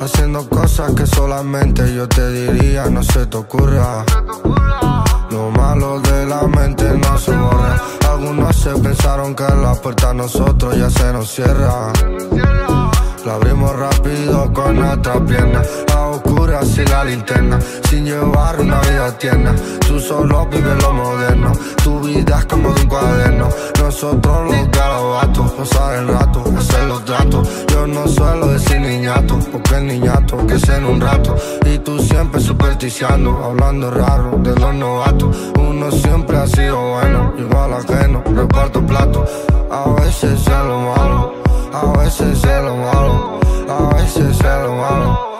Haciendo cosas que solamente yo te diría, no se te ocurra. Lo malo de la mente no se borra. Algunos se pensaron que la puerta a nosotros ya se nos cierra. La abrimos rápido con nuestra pierna A oscuras la linterna. Sin llevar una vida tierna. Tú solo vives lo moderno. Tu vida es como de un cuaderno. Nosotros los garabatos Pasar el rato, hacer los tratos. Yo no suelo decir niñato Porque el niñato que es en un rato. Y tú siempre supersticiando Hablando raro de los novatos. Uno siempre ha sido bueno Igual ajeno, reparto plato. A veces es lo malo a veces es lo malo, a veces es lo malo.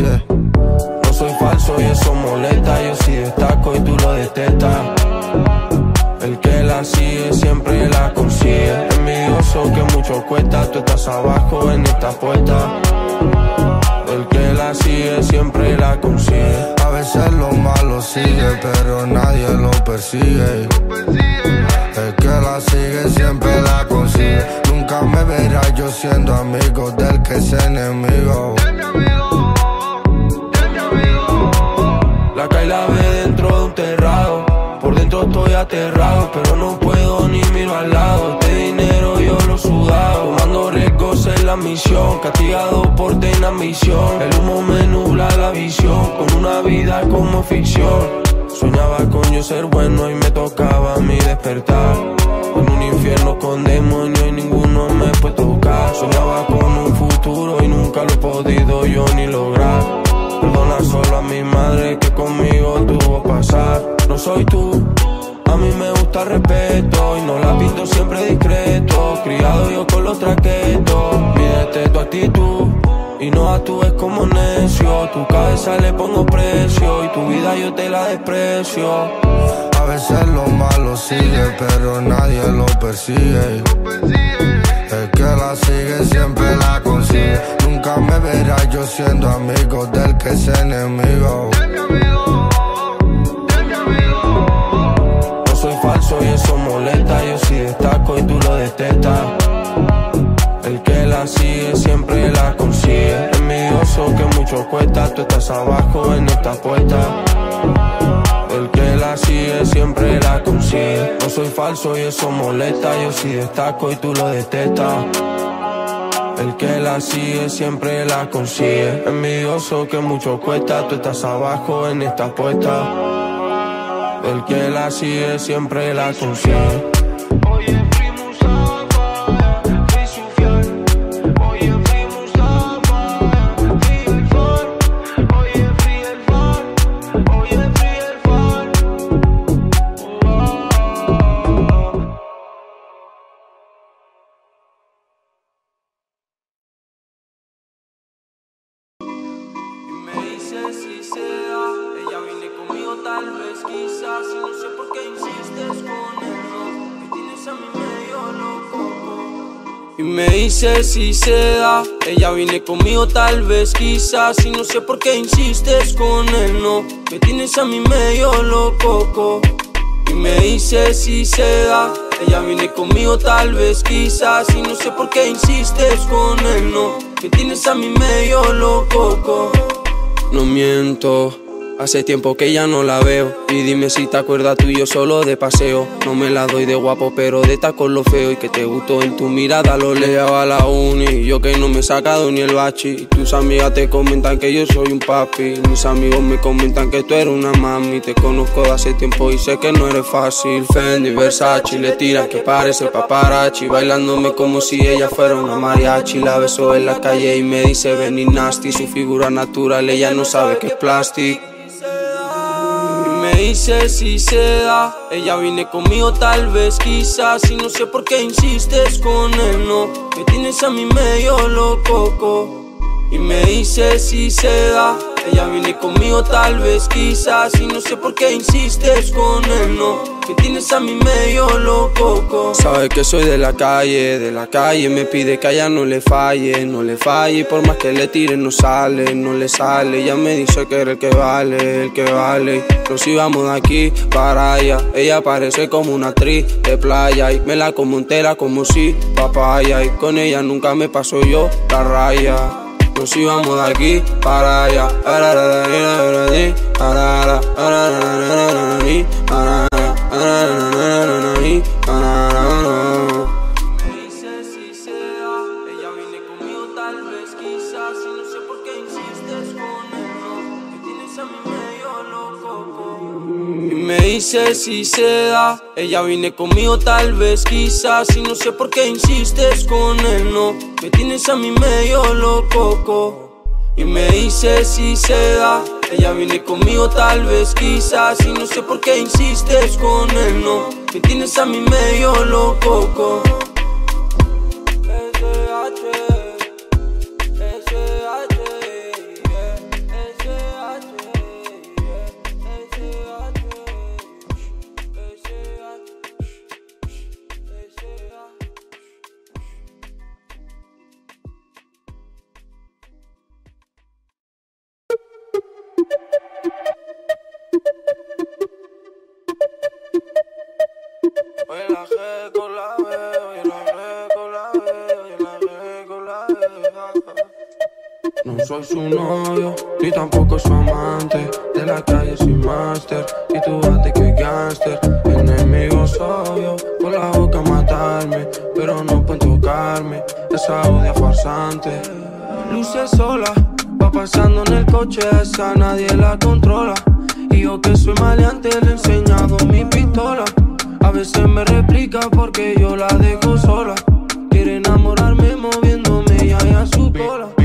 No soy falso y eso molesta, yo sí destaco y tú lo detestas. El que la sigue siempre la consigue. Envidioso que mucho cuesta, tú estás abajo en esta puerta. El que la sigue siempre la consigue. A veces lo malo sigue, pero nadie lo persigue. El que la sigue siempre la consigue. Nunca me verás yo siendo amigo del que es enemigo. Dentro de un terrado. Por dentro estoy aterrado, pero no puedo ni miro al lado. Este dinero yo lo sudado. Tomando riesgos en la misión. Castigado por tener ambición. El humo me nubla la visión. Con una vida como ficción. Soñaba con yo ser bueno y me tocaba a mí despertar. En un infierno con demonios y ninguno me puede tocar. Soñaba con un futuro y nunca lo he podido yo ni lograr. Perdona solo a mi madre que conmigo soy tú, a mí me gusta el respeto y no la pinto siempre discreto. Criado yo con los traquetos, mídete tu actitud. Y no actúes como necio, tu cabeza le pongo precio y tu vida yo te la desprecio. A veces lo malo sigue, pero nadie lo persigue. El que la sigue siempre la consigue. Nunca me verás yo siendo amigo del que es enemigo. El que la sigue siempre la consigue. Envidioso que mucho cuesta, tú estás abajo en esta puerta. El que la sigue siempre la consigue. No soy falso y eso molesta, yo sí destaco y tú lo detestas. El que la sigue siempre la consigue. Envidioso que mucho cuesta, tú estás abajo en esta puerta. El que la sigue siempre la consigue. Si se da. Ella viene conmigo tal vez quizás y no sé por qué insistes con él, no. Me tienes a mí medio loco. Y me dice si se da. Ella viene conmigo tal vez quizás y no sé por qué insistes con él, no. Me tienes a mí medio loco no miento. Hace tiempo que ya no la veo. Y dime si te acuerdas tú y yo solo de paseo. No me la doy de guapo pero de con lo feo. Y que te gustó en tu mirada lo leo a la uni. Yo que no me he sacado ni el bachi. Tus amigas te comentan que yo soy un papi. Mis amigos me comentan que tú eres una mami. Te conozco hace tiempo y sé que no eres fácil. Fendi, Versace, le tiran que parece paparazzi. Bailándome como si ella fuera una mariachi. La beso en la calle y me dice ven nasty Su figura natural ella no sabe que es plástico dice si se da. Ella viene conmigo tal vez quizás y no sé por qué insistes con él, no. Me tienes a mí medio loco. Y me dice si se da. Ella viene conmigo tal vez quizás Y no sé por qué insistes con él, no. Que tienes a mi medio loco Sabe que soy de la calle, de la calle Me pide que allá no le falle, no le falle Por más que le tire no sale, no le sale. Ella me dice que era el que vale, el que vale. Nos íbamos de aquí para allá Ella parece como una actriz de playa Y me la como entera como si papaya Y con ella nunca me paso yo la raya nos íbamos de aquí para allá. Y me dice si se da, ella viene conmigo tal vez quizás. Y no sé por qué insistes con él, no, me tienes a mi medio loco. Y me dice si se da, ella viene conmigo tal vez quizás. Y no sé por qué insistes con él, no, me tienes a mi medio loco. Soy su novio, ni tampoco su amante. De la calle soy máster, y tú bate que gangster. Enemigo soy yo, por la boca matarme, pero no pueden tocarme. Esa odia farsante. Luce sola, va pasando en el coche, esa nadie la controla. Y yo que soy maleante le he enseñado mi pistola. A veces me replica porque yo la dejo sola. Quiere enamorarme moviéndome y a su cola.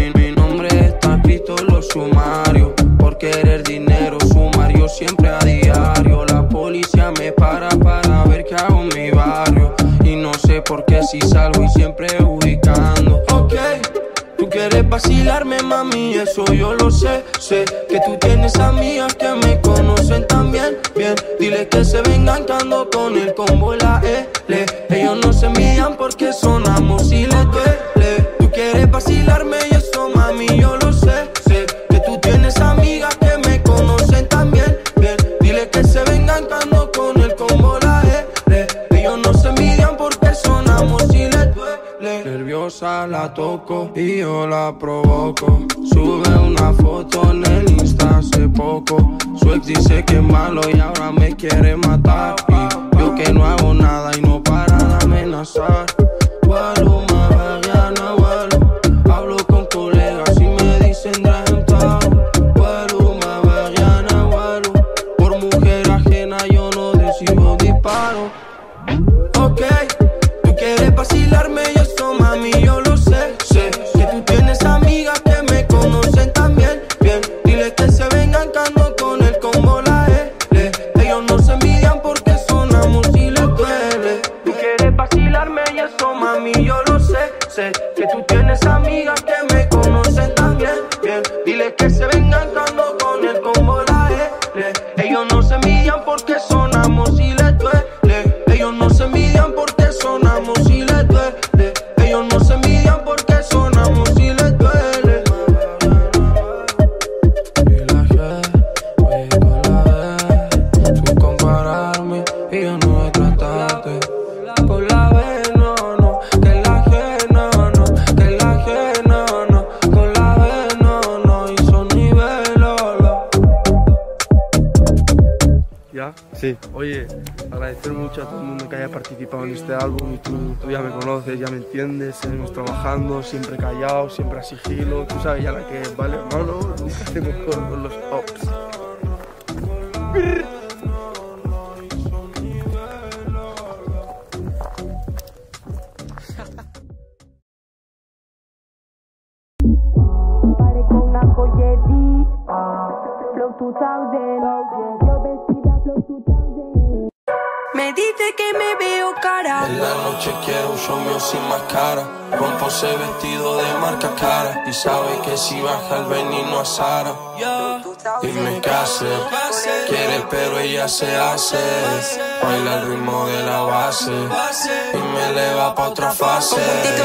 Si salgo y siempre ubicando. Ok. Tú quieres vacilarme, mami, eso yo lo sé. Sé que tú tienes amigas que me conocen también. Bien, dile que se vengan cantando con el combo la L. Ellos no se miran porque sonamos y les duele. Tú quieres vacilarme La toco y yo la provoco. Sube una foto en el Insta hace poco. Su ex dice que es malo y ahora me quiere matar. Y yo que no hago seguimos trabajando, siempre callado, siempre a sigilo, tú sabes ya la que es, ¿vale? hermano? nunca hacemos con los ops. Pare con una joyería. Flow 2000. Yo vestida Flow 2000. Me dice que me veo cara. En la noche quiero un show mío sin máscara. Rompo ese vestido de marca cara. Y sabe que si baja el veneno a Sara. Dime qué hace, quiere pero ella se hace. Baila el ritmo de la base y me eleva pa' otra fase.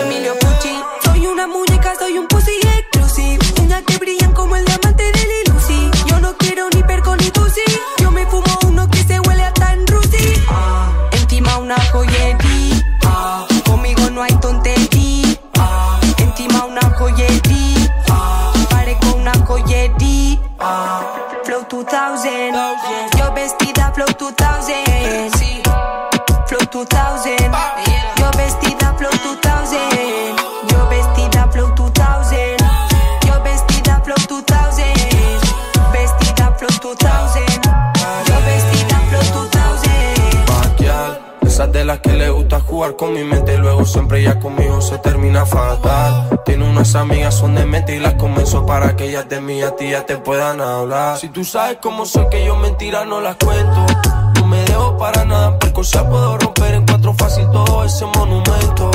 Emilio Pucci, soy una muñeca, soy un pussy exclusive. Uñas que brillan como el diamante de Lil Lucy. Yo no quiero ni perco ni tusi. Yo me fumo uno que se huele a tan rusi. Encima una joyería. sí. flow 2000. Ah. Yo vestida flow 2000, yo vestida flow 2000, yo vestida flow 2000, vestida flow 2000, yo vestida flow 2000. Baquear, esas de las que le gusta jugar con mi mente, luego siempre ella conmigo se termina fatal. Tiene unas amigas, son de mente y las convenzo para que ellas de mí a ti ya te puedan hablar. Si tú sabes cómo soy, que yo mentiras no las cuento. Me dejo para nada, ya puedo romper en cuatro fácil todo ese monumento.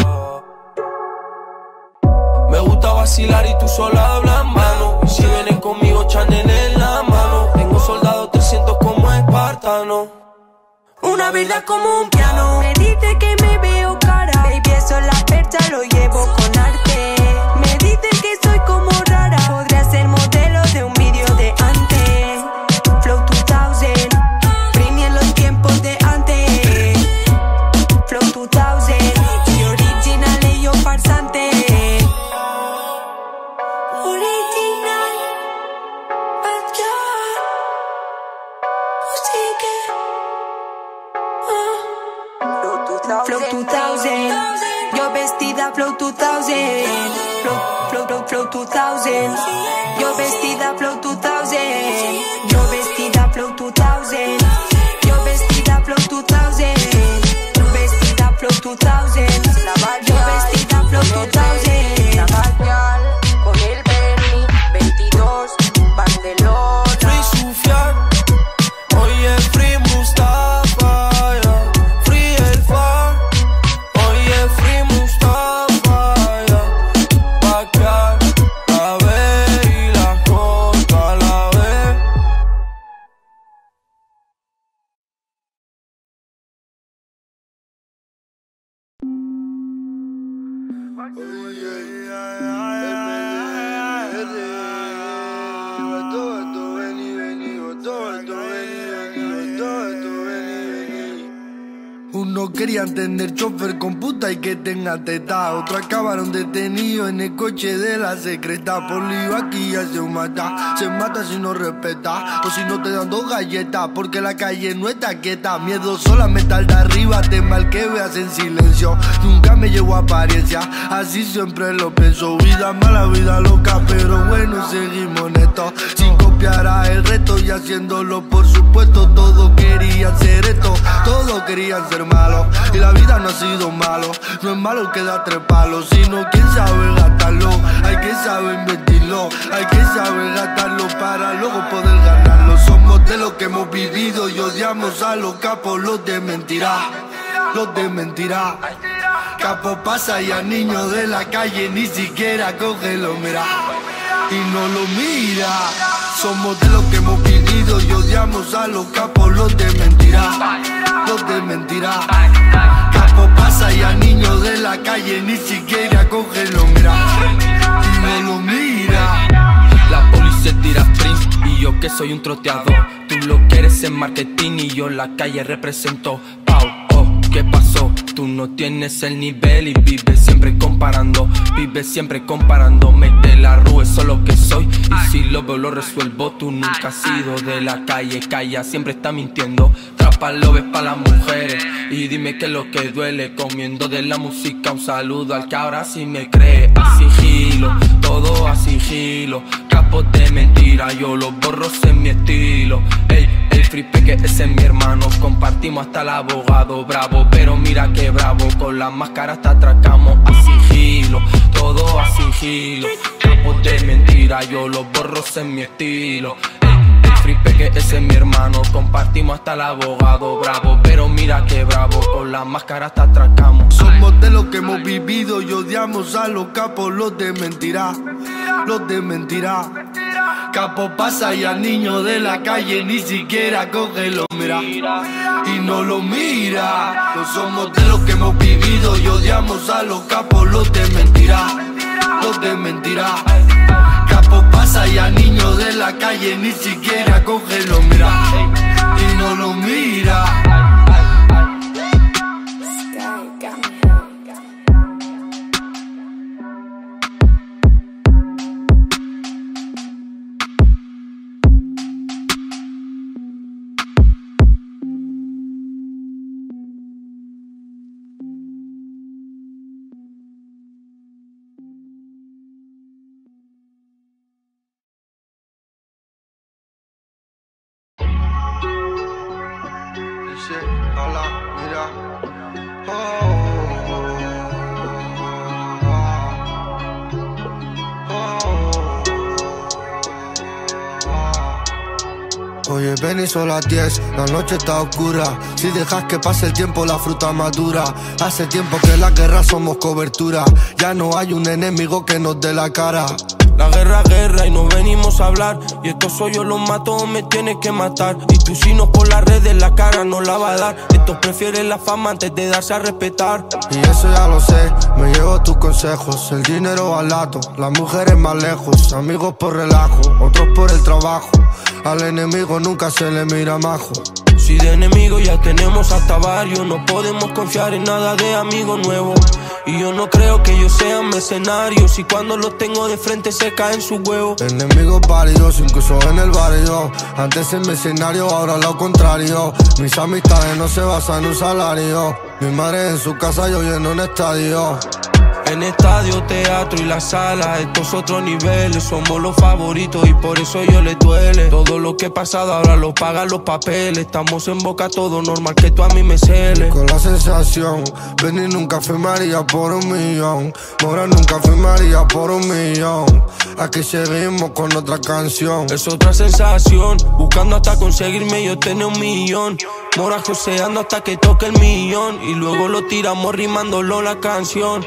Me gusta vacilar y tú sola hablas mano. Si vienen conmigo, Chanel en la mano. Tengo soldados 300 como espartano. Una vida como un piano. Me dice que me veo cara. Baby, eso la percha lo llevo con arte. Me dice que soy como Flow 2000, Flow, Flow, Flow, Flow 2000, tener chofer con puta y que tenga teta. Otros acabaron detenidos en el coche de la secreta. Polio aquí ya se mata. Se mata si no respeta. O si no te dan dos galletas. Porque la calle no está quieta. Miedo solamente al de arriba. Te mal que veas en silencio. Nunca me llegó apariencia. Así siempre lo pienso. Vida mala, vida loca. Pero bueno, seguimos en esto. Sin el resto y haciéndolo por supuesto. Todos querían ser esto. Todos querían ser malos. Y la vida no ha sido malo. No es malo que da tres palos. Sino quien sabe gastarlo. Hay que saber invertirlo. Hay que saber gastarlo para luego poder ganarlo. Somos de lo que hemos vivido y odiamos a los capos, los de mentira. Los de mentira. Capo pasa y a niños de la calle ni siquiera coge lo mira y no lo mira. Somos de lo que hemos vivido y odiamos a los capos, los de mentira, los de mentira. Capo pasa y a niños de la calle ni siquiera coge lo mira y no lo mira. La policía tira sprint y yo que soy un troteador. Tú lo que eres en marketing y yo la calle represento. Tú no tienes el nivel y vives siempre comparando. Vives siempre comparando. Mete la rue, eso es lo que soy. Y si lo veo, lo resuelvo. Tú nunca has sido de la calle, calla, siempre está mintiendo. Trapa lo ves pa' las mujeres. Y dime qué es lo que duele. Comiendo de la música, un saludo al que ahora sí me cree. A sigilo, todo a sigilo. Capos de mentira, yo los borro en mi estilo. Ey, el free que ese es mi hermano. Compartimos hasta el abogado bravo. Pero mira que bravo, con la máscara hasta atracamos a sigilo. Todo a sigilo. Capos de mentira, yo los borro en mi estilo. El free que ese es mi hermano. Compartimos hasta el abogado bravo. Pero mira que bravo, con la máscara hasta atracamos. Somos de lo que hemos vivido y odiamos a los capos, los de mentira, los de mentira. Capo pasa y al niño de la calle ni siquiera coge lo mira y no lo mira. No somos de los que hemos vivido y odiamos a los capos, los de mentira, los de mentira. Capo pasa y al niño de la calle ni siquiera coge lo mira y no lo mira. Oye, ven y son las 10, la noche está oscura. Si dejas que pase el tiempo, la fruta madura. Hace tiempo que la guerra somos cobertura. Ya no hay un enemigo que nos dé la cara. La guerra, guerra y no venimos a hablar. Y estos soy yo los mato o me tienes que matar. Y tú si no por las redes la cara no la va a dar. Estos prefieren la fama antes de darse a respetar. Y eso ya lo sé, me llevo tus consejos. El dinero al lado, las mujeres más lejos. Amigos por relajo, otros por el trabajo. Al enemigo nunca se le mira majo. Si de enemigos ya tenemos hasta varios, no podemos confiar en nada de amigo nuevo. Y yo no creo que ellos sean mercenarios. Y cuando los tengo de frente se caen sus huevos. Enemigos varios, incluso en el barrio. Antes el mercenario, ahora lo contrario. Mis amistades no se basan en un salario. Mi madre en su casa, yo en un estadio. En estadio, teatro y la sala, estos otros niveles somos los favoritos y por eso yo le duele. Todo lo que he pasado ahora lo pagan los papeles. Estamos en boca todo normal que tú a mí me cele. Con la sensación, venir nunca firmaría por un millón. Mora nunca firmaría por un millón. Aquí seguimos con otra canción. Es otra sensación, buscando hasta conseguirme yo tener un millón. Mora joseando hasta que toque el millón y luego lo tiramos rimándolo la canción.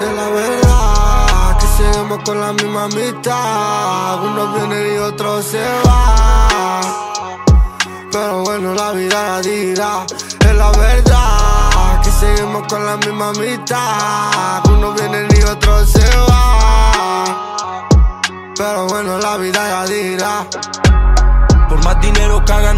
Es la verdad que seguimos con la misma mitad. Uno viene y otro se va. Pero bueno, la vida dirá. Es la verdad que seguimos con la misma mitad. Uno viene y otro se va. Pero bueno, la vida ya dirá. Por más dinero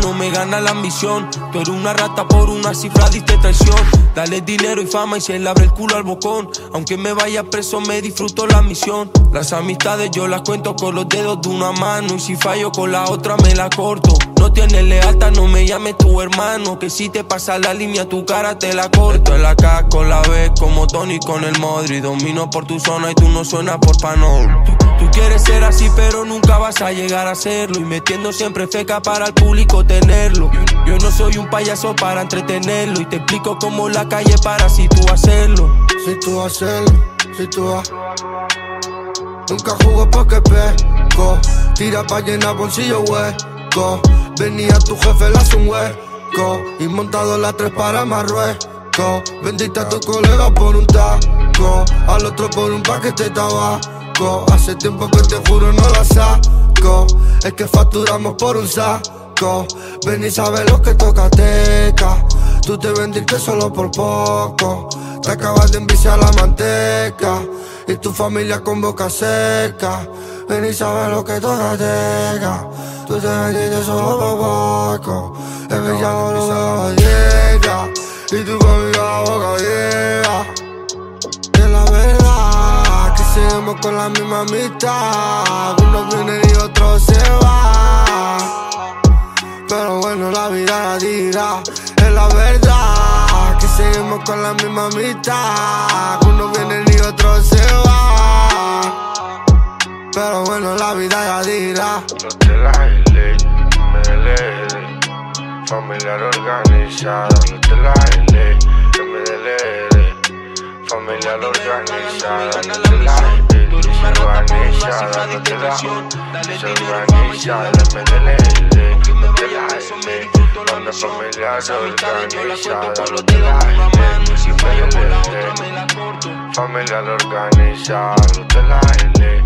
no me gana la ambición. Tú eres una rata por una cifra, diste traición. Dale dinero y fama y se le abre el culo al bocón. Aunque me vaya preso, me disfruto la misión. Las amistades yo las cuento con los dedos de una mano. Y si fallo con la otra, me la corto. No tienes lealtad, no me llames tu hermano. Que si te pasa la línea, tu cara te la corto. Es la K con la B, como Tony con el Modri. Domino por tu zona y tú no suenas por panón. Tú, quieres ser así, pero nunca vas a llegar a serlo. Y metiendo siempre feca para el público tenerlo. Yo no soy un payaso para entretenerlo. Y te explico cómo la calle para si tú hacerlo. Si tú hacerlo, si tú vas. Nunca jugo porque peco. Tira pa' llenar bolsillo hueco. Venía tu jefe, hace un hueco. Y montado la tres para Marruecos. Vendiste a tu colega por un taco. Al otro por un paquete de tabaco. Hace tiempo que te juro no la saco. Es que facturamos por un saco. Ven y sabes lo que toca teca. Tú te vendiste solo por poco. Te acabas de enviciar la manteca. Y tu familia con boca seca. Ven y sabes lo que toca teca. Tú te vendiste solo por poco. Enviciado lo de la manteca. Y tu familia la boca llega. Es la verdad que seguimos con la misma mitad. Uno viene y otro se va. Pero bueno, la vida dirá. Es la verdad que seguimos con la misma mitad. Uno viene y otro se va. Pero bueno, la vida ya dirá. Los de la L, MLR, familiar organizada. Los de la L, MLR, familiar organizada. Los de la L, organizada. Los de la organizada. MLR, los de la L, banda familiar organizada. Los de la L, MLR, familiar organizada. Los de la L.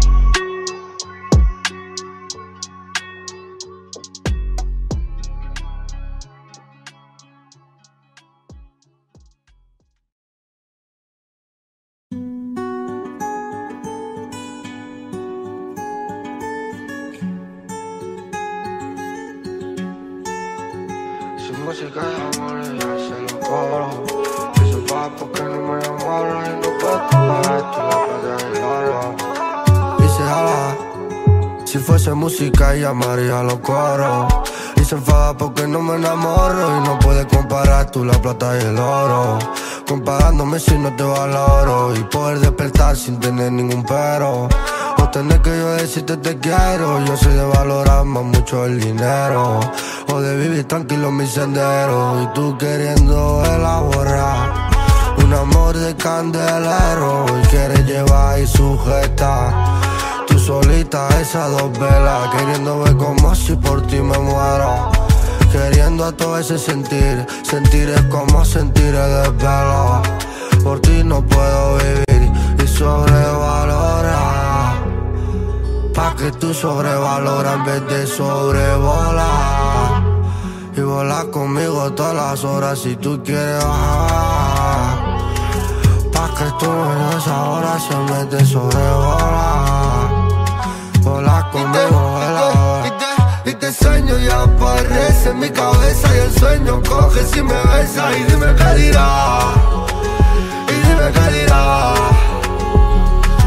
fuese música llamaría a los coros. Y se enfada porque no me enamoro y no puede comparar tú la plata y el oro. Comparándome si no te valoro y poder despertar sin tener ningún pero. O tener que yo decirte te quiero. Yo soy de valorar más mucho el dinero. O de vivir tranquilo mi sendero. Y tú queriendo elaborar un amor de candelero. Y quieres llevar y sujetar. Solita esas dos velas. Queriendo ver como si por ti me muero. Queriendo a todo ese sentir. Sentir es como sentir el desvelo. Por ti no puedo vivir y sobrevalorar. Pa' que tú sobrevaloras en vez de sobrevolar. Y volar conmigo todas las horas si tú quieres bajar. Pa' que tú me des ahora si en vez de sobrevolar. Conmigo. Y te, y te sueño y aparece en mi cabeza y el sueño coge si me besa y dime qué dirá. Y dime qué dirá.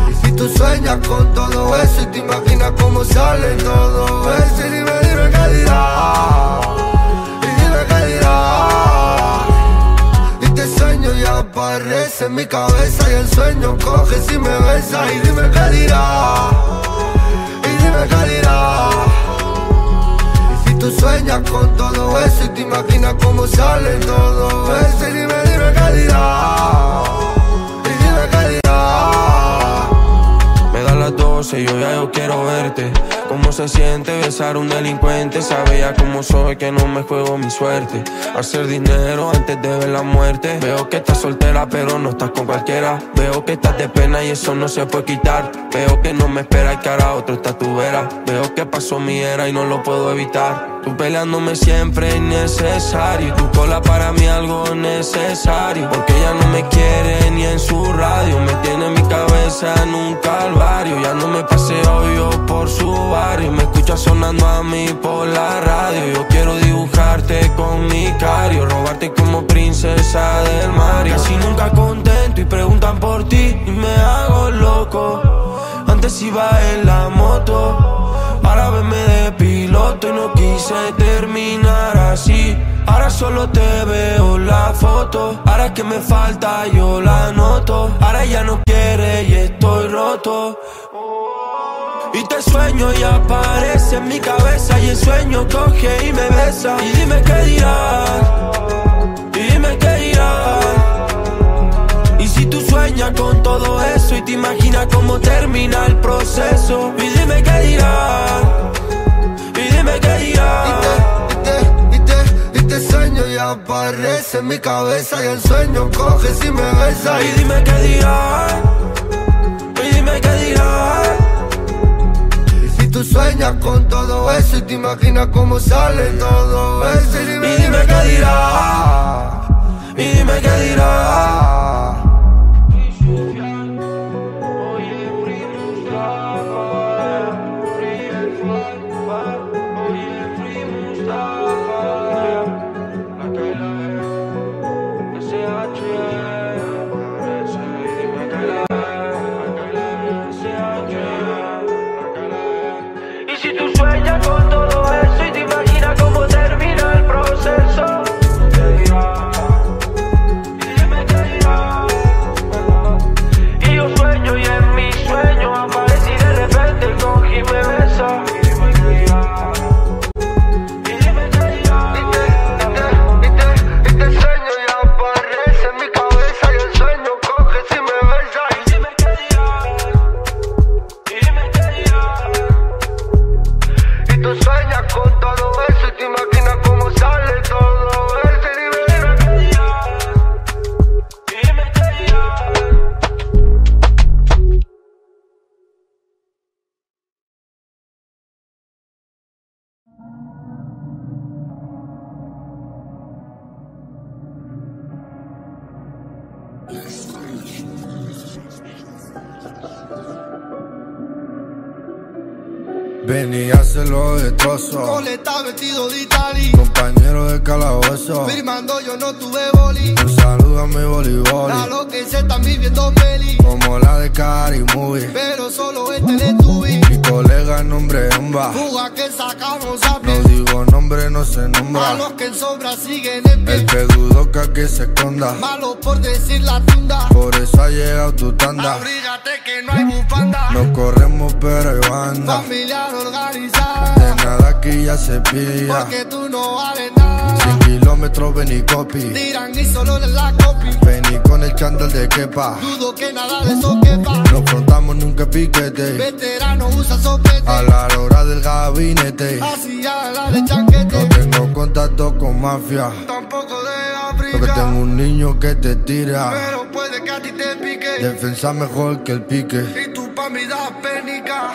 Y si tú sueñas con todo eso y te imaginas cómo sale todo eso y dime, dime qué dirá. Y dime qué dirá. Y te sueño y aparece en mi cabeza y el sueño coge si me besa y dime qué dirá. Y. Y si tú sueñas con todo eso y te imaginas cómo sale todo eso y dime, dime dirá. Y dime dirá. Me da las 12, yo ya yo quiero verte. Cómo se siente besar a un delincuente. Sabe ya cómo soy, que no me juego mi suerte. Hacer dinero antes de ver la muerte. Veo que estás soltera, pero no estás con cualquiera. Veo que estás de pena y eso no se puede quitar. Veo que no me espera y que ahora otro está tu vera. Veo que pasó mi era y no lo puedo evitar. Tú peleándome siempre es necesario. Tu cola para mí algo necesario. Porque ella no me quiere ni en su radio. Me tiene mi cabeza en un calvario. Ya no me paseo yo por su barrio. Me escucha sonando a mí por la radio. Yo quiero dibujarte con mi cario. Robarte como princesa del Mario. Casi nunca contento y preguntan por ti. Y me hago loco. Antes iba en la moto. Ahora venme de piloto y no quise terminar así. Ahora solo te veo la foto. Ahora que me falta yo la noto. Ahora ya no quiere y estoy roto. Y te sueño y aparece en mi cabeza y el sueño coge y me besa. Y dime qué dirás. Y dime qué dirás. Y si tú sueñas con todo eso y te imaginas cómo termina el proceso. Y dime qué dirás. Y dime qué dirás. Y te, y te, y te sueño y aparece en mi cabeza y el sueño coge si me besa y dime qué dirás. Y dime qué dirás. Tú sueñas con todo eso y te imaginas cómo sale todo eso y dime, Y dime qué dirás. Y dime qué dirás. No se A nombra. los que en sombra siguen en El pie. que dudó que aquí se esconda. Malo por decir la tunda. Por eso ha llegado tu tanda. Abrígate que no hay bufanda. No corremos, pero hay banda. Familiar De organizada. nada aquí ya se pilla. Porque tú no vales. 100 kilómetros, ven y copy. Tiran y solo en la copy. Vení con el chándal de quepa. Dudo que nada de eso quepa. Nos frontamos nunca piquete. Veterano usa sopete. A la hora del gabinete. Así ya la de No chanquete. tengo contacto con mafia. Tampoco de Porque África. tengo un niño que te tira. Pero puede que a ti te pique. Defensa mejor que el pique. Y tú pa' mí das pénica.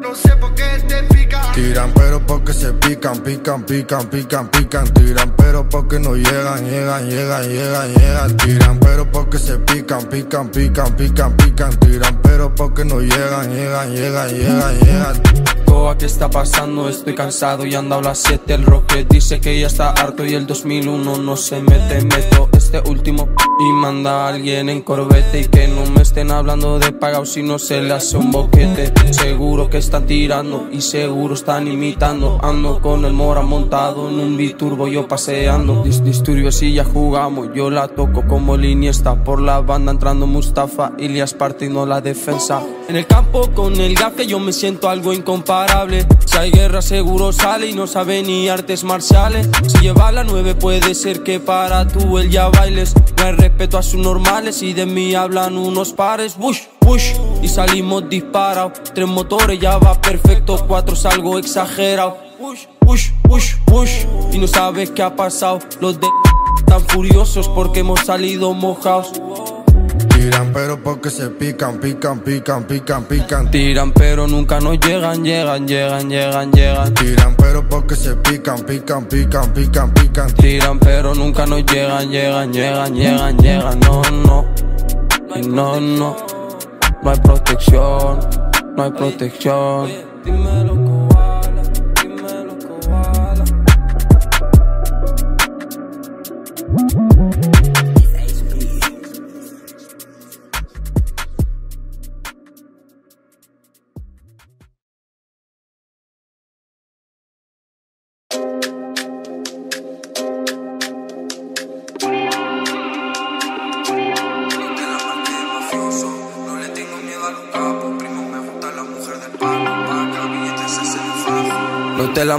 No sé por qué te pica. Tiran pero porque se pican, pican, pican, pican, pican. Tiran pero porque no llegan, llegan, llegan, llegan, llegan. Tiran pero porque se pican, pican, pican, pican, pican. Tiran pero porque no llegan, llegan, llegan, llegan, llegan. Coa, ¿qué está pasando? Estoy cansado y ando a las 7 El Roque dice que ya está harto y el 2001 no se mete Meto este último y manda a alguien en corbete Y que no me estén hablando de pagao si no se le hace un boquete Seguro que están tirando y seguro están imitando. Ando con el mora montado en un biturbo yo paseando. Dis Disturbios si ya jugamos, yo la toco como Liniesta Por la banda entrando Mustafa, Ilias partiendo la defensa. En el campo con el gafe yo me siento algo incomparable. Si hay guerra seguro sale y no sabe ni artes marciales. Si lleva la 9 puede ser que para tú él ya bailes. No hay respeto a sus normales y de mí hablan unos pares. Bush, push y salimos disparados. Tres motores ya va perfecto, cuatro salgo exagerado. Push, push, push, push. Y no sabes qué ha pasado. Los de tan furiosos porque hemos salido mojados. Tiran pero porque se pican, pican, pican, pican, pican. Tiran pero nunca nos llegan, llegan, llegan, llegan, llegan. Tiran pero porque se pican, pican, pican, pican, pican. Tiran pero nunca nos llegan, llegan, llegan, llegan, llegan. No, no, no, no No hay protección, no hay protección. Dímelo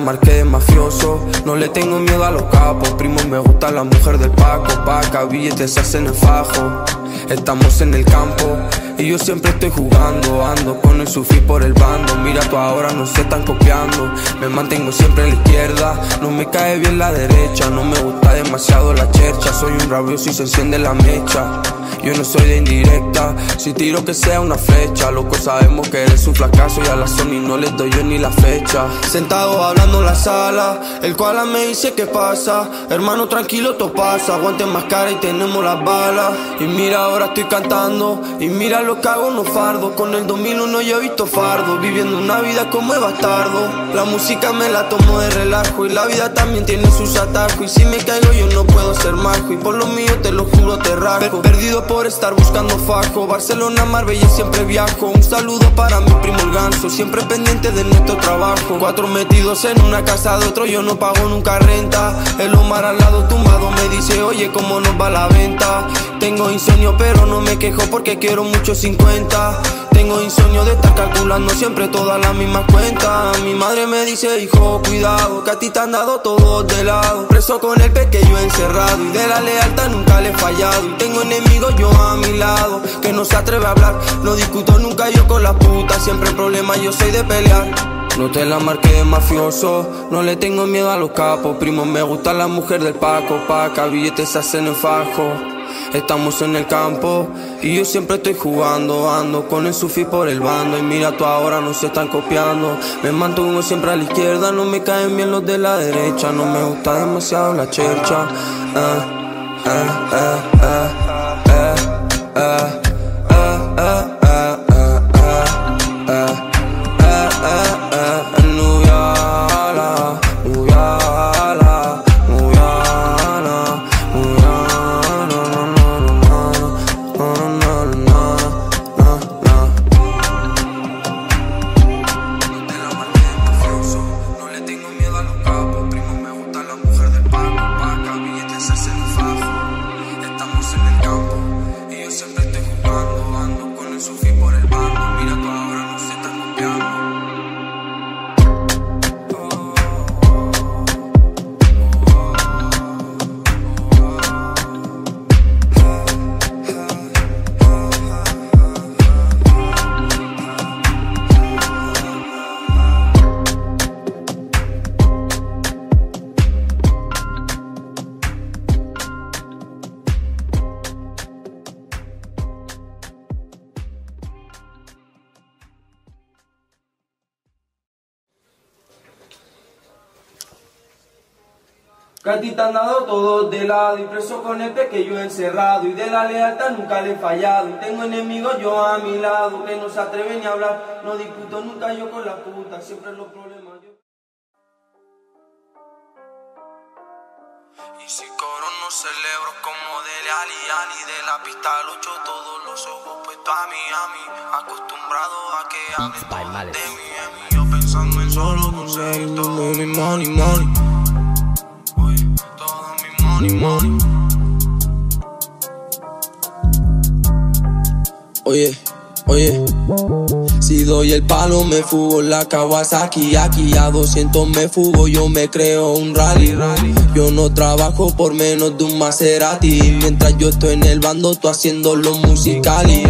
marqué de mafioso, no le tengo miedo a los capos, primo me gusta la mujer del paco, paga billetes hacen el fajo. Estamos en el campo y yo siempre estoy jugando, ando con el sufi por el bando, mira tú ahora no se están copiando, me mantengo siempre a la izquierda, no me cae bien la derecha, no me gusta demasiado la chercha, soy un rabioso y se enciende la mecha. Yo no soy de indirecta, si tiro que sea una flecha Loco sabemos que eres un fracaso y a la Sony no les doy yo ni la fecha. Sentado hablando en la sala, el cual me dice que pasa Hermano tranquilo todo pasa, aguante más cara y tenemos las balas. Y mira ahora estoy cantando, y mira lo que hago no fardo. Con el 2001 yo he visto fardo, viviendo una vida como el bastardo. La música me la tomo de relajo. Y la vida también tiene sus atajos. Y si me caigo yo no puedo ser majo. Y por lo mío te lo juro te rajo Perdido por estar buscando fajo, Barcelona, Marbella siempre viajo. Un saludo para mi primo el ganso, siempre pendiente de nuestro trabajo. Cuatro metidos en una casa de otro, yo no pago nunca renta. El Omar al lado tumbado me dice, oye, ¿cómo nos va la venta? Tengo insomnio pero no me quejo porque quiero mucho 50 Tengo insomnio de estar calculando siempre todas las mismas cuentas. Mi madre me dice, hijo, cuidado, que a ti te han dado todos de lado. Preso con el pequeño encerrado. Y de la lealtad nunca le he fallado. Y tengo enemigos yo a mi lado, que no se atreve a hablar. No discuto nunca yo con la puta, siempre en problema yo soy de pelear. No te la marqué mafioso, no le tengo miedo a los capos. Primo, me gusta la mujer del Paco, paca, billetes hacen en fajo Estamos en el campo y yo siempre estoy jugando. Ando con el sufi por el bando y mira tú ahora no se están copiando. Me mantengo siempre a la izquierda, no me caen bien los de la derecha. No me gusta demasiado la chercha. Ah, ah, ah, Que a ti te han dado todo de lado y preso con el pequeño encerrado. Y de la lealtad nunca le he fallado. Y tengo enemigos yo a mi lado que no se atreven ni a hablar, no discuto nunca yo con la puta, siempre los problemas yo... Y si coro no celebro como de Ali Ali de la pista al 8 todos los ojos puestos a mí, a mí. Acostumbrado a que hablen de mí, yo pensando en solo conseguir todo mi money, money Oye, oye. Si doy el palo me fugo la Kawasaki Aquí a 200 me fugo, yo me creo un rally. Yo no trabajo por menos de un Maserati. Mientras yo estoy en el bando, tú haciendo lo musical y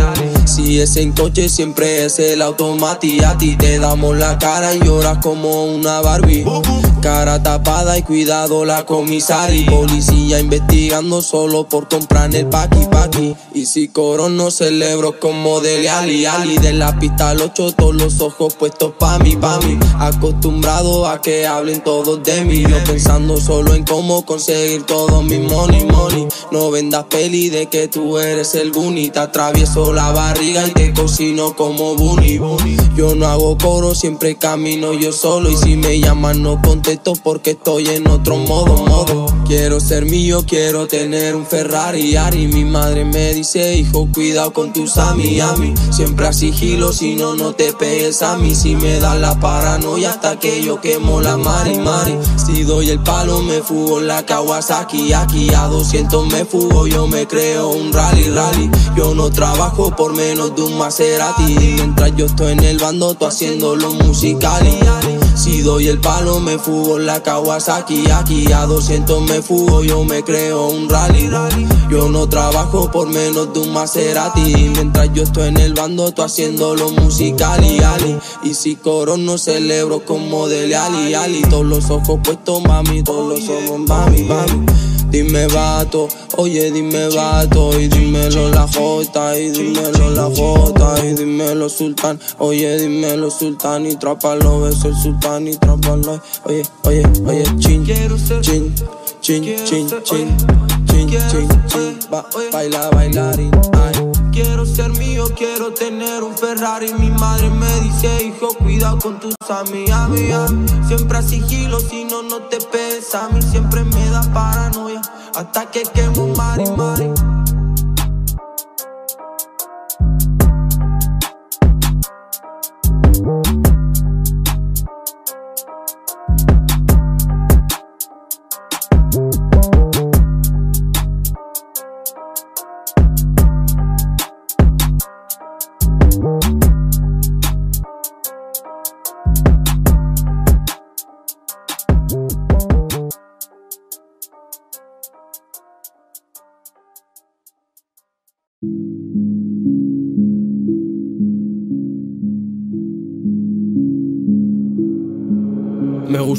Si es en coche siempre es el automati A ti te damos la cara y lloras como una Barbie. Cara tapada y cuidado la comisaria. Policía investigando solo por comprar el paqui paqui. Y si coro no celebro como de Ali Ali De la pista al 8 todos los ojos puestos pa' mí, pa' mí. Acostumbrado a que hablen todos de mí. Yo pensando solo en cómo conseguir todo mi money, money. No vendas peli de que tú eres el bunny. Te atravieso la y te cocino como bunny. Yo no hago coro, siempre camino yo solo. Y si me llaman no contesto porque estoy en otro modo, modo. Quiero ser mío, quiero tener un Ferrari, Ari. Mi madre me dice, hijo, cuidado con tus ami, ami Siempre a sigilo, si no, no te pegues a mí. Si me da la paranoia hasta que yo quemo la mari, mari. Si doy el palo me fugo en la Kawasaki. Aquí a 200 me fugo, yo me creo un rally, rally. Yo no trabajo por menos de un Maserati. Mientras yo estoy en el bando, tú haciendo lo musical y Si doy el palo me fugo la Kawasaki. Aquí a 200 me fugo, yo me creo un rally, Yo no trabajo por menos de un Maserati. Mientras yo estoy en el bando, tú haciendo lo musical y ali. Y si coro no celebro como de Ali, Ali. Todos los ojos puestos, mami, todos los ojos, mami, mami. Dime vato, oye dime vato. Y dímelo la J, y dímelo la J. Y dímelo sultán, oye dímelo sultán. Y trápalo, beso el sultán y trápalo Oye, oye, oye, chin, chin, chin, chin, chin Chin, chin, chin, ba baila, bailarín, ay. Quiero ser mío, quiero tener un Ferrari. Mi madre me dice, hijo, cuidado con tus amigas, amigas Siempre a sigilo, si no, no te pesa. A mí siempre me da paranoia Hasta que quemo un mari, mari. Me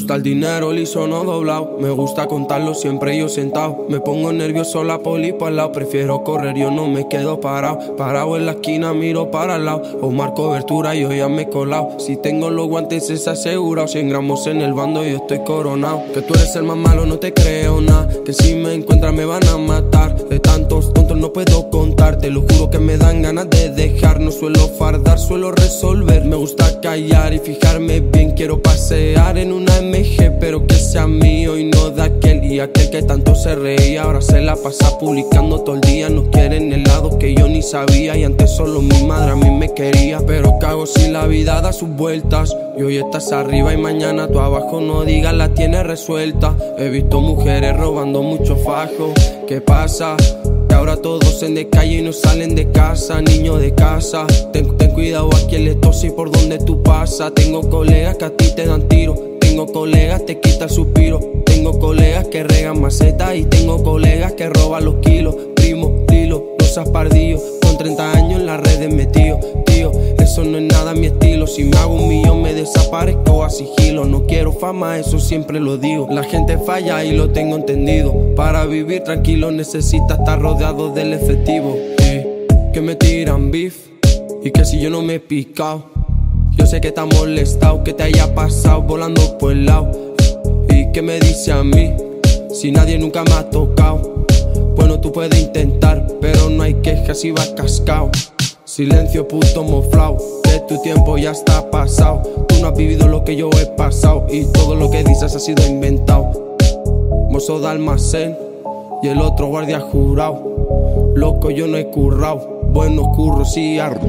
gusta el dinero liso, no doblado. Me gusta contarlo siempre yo sentado. Me pongo nervioso la poli para lado. Prefiero correr, yo no me quedo parado. Parado en la esquina, miro para el lado. Omar cobertura, yo ya me he colado. Si tengo los guantes, es asegurado. 100 gramos en el bando, yo estoy coronado. Que tú eres el más malo, no te creo nada. Que si me encuentran, me van a matar. De tantos tontos no puedo contar. Te lo juro que me dan ganas de dejar. No suelo fardar, suelo resolver. Me gusta callar y fijarme bien. Quiero pasear en una una MG, pero que sea mío y no de aquel. Y aquel que tanto se reía, ahora se la pasa publicando todo el día. No quieren el lado que yo ni sabía. Y antes solo mi madre a mí me quería. Pero cago si la vida da sus vueltas. Y hoy estás arriba y mañana tú abajo. No digas la tienes resuelta. He visto mujeres robando mucho fajo. ¿Qué pasa? Que ahora todos en de calle y no salen de casa, niño de casa. Ten, ten cuidado a quien le tose y por donde tú pasas. Tengo colegas que a ti te dan tiro. Tengo colegas te quita el suspiro. Tengo colegas que regan macetas y tengo colegas que roban los kilos. Primo, Lilo, no seas pardillo. Con 30 años en las redes metido, tío. Eso no es nada mi estilo. Si me hago un millón, me desaparezco a sigilo. No quiero fama, eso siempre lo digo. La gente falla y lo tengo entendido. Para vivir tranquilo, necesita estar rodeado del efectivo. eh. Que me tiran beef y que si yo no me he picado. Yo sé que te ha molestado, que te haya pasado volando por el lado. ¿Y qué me dice a mí? Si nadie nunca me ha tocado. Bueno, tú puedes intentar, pero no hay quejas si vas cascao. Silencio puto moflao, que tu tiempo ya está pasado. Tú no has vivido lo que yo he pasado y todo lo que dices ha sido inventado. Mozo de almacén y el otro guardia jurado. Loco, yo no he currao, buenos curros y arro.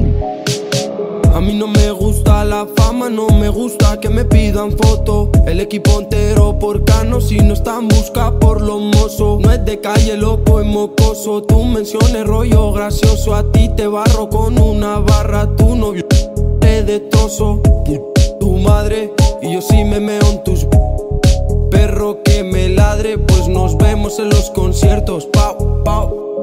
A mí no me gusta la fama, no me gusta que me pidan foto. El equipo entero por cano, si no está en busca por los mozos. No es de calle, loco, es mocoso. Tú menciones rollo gracioso, a ti te barro con una barra. Tu novio te destrozo, tu madre. Y yo sí me meo en tus perro que me ladre, pues nos vemos en los conciertos. Pau, pau.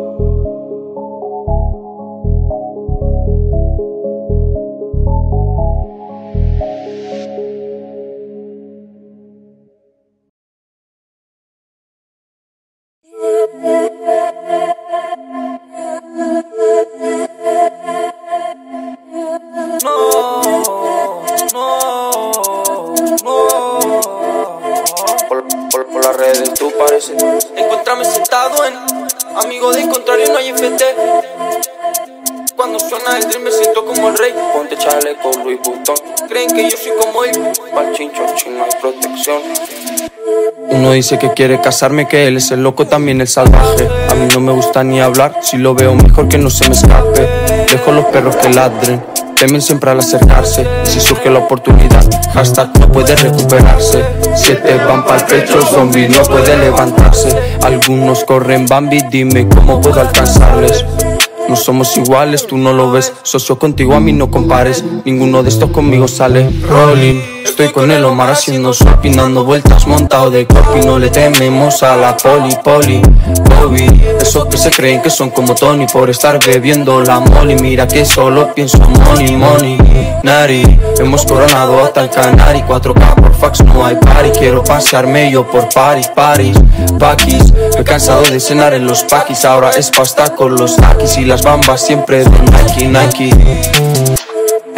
Dice que quiere casarme, que él es el loco, también el salvaje. A mí no me gusta ni hablar, si lo veo mejor que no se me escape. Dejo los perros que ladren, temen siempre al acercarse. Si surge la oportunidad, hashtag no puede recuperarse. Siete van pecho, el zombie no puede levantarse. Algunos corren Bambi, dime cómo puedo alcanzarles. No somos iguales, tú no lo ves. Socio contigo, a mí no compares. Ninguno de estos conmigo sale. Rolling, estoy con el Omar haciendo shopping, dando vueltas montado de copy. No le tememos a la poli, poli, Bobby. Esos que se creen que son como Tony por estar bebiendo la molly. Mira que solo pienso money, money. Nari, hemos coronado hasta el Canary. 4K por fax, no hay party. Quiero pasearme yo por Paris, Paris, Paquis. Me he cansado de cenar en los paquis. Ahora es pasta con los taquis y las bambas siempre de Nike, Nike.